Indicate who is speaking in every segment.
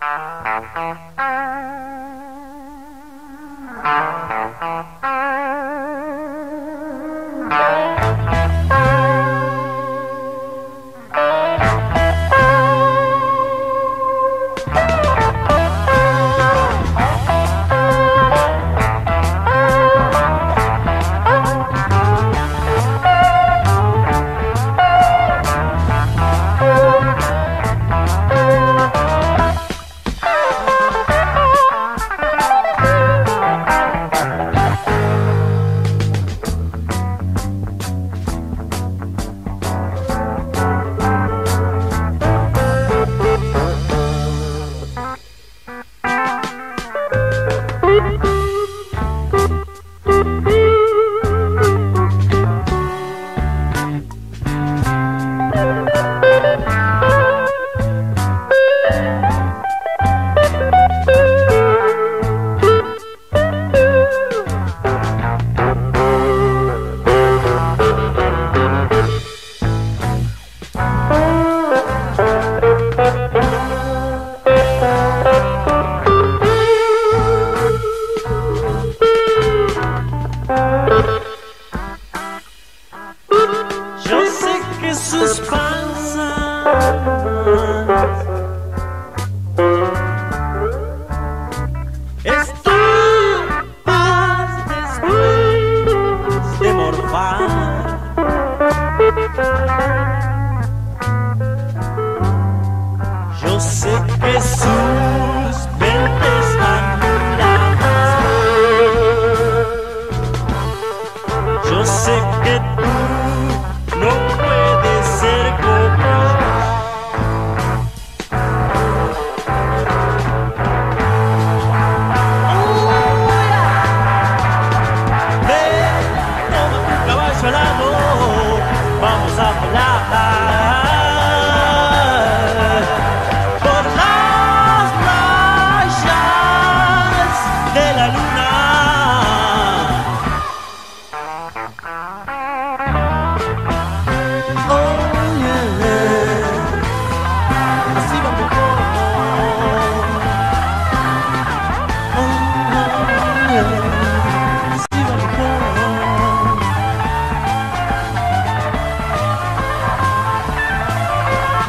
Speaker 1: Uh-huh. Uh-huh. Yo sé que sus verdes bandadas. Yo sé.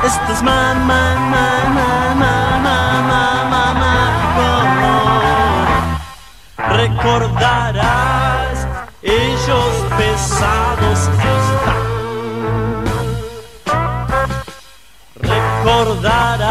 Speaker 1: Esto es ma, ma, ma, ma, ma, ma. Oh. Recordarás ellos pesados están. Recordarás.